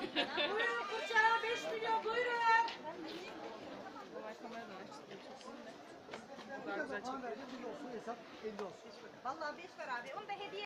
buyurun fırça 5 milyon buyurun. Bu kadar güzel çekiyor. Valla 5 var abi. Onu da hediye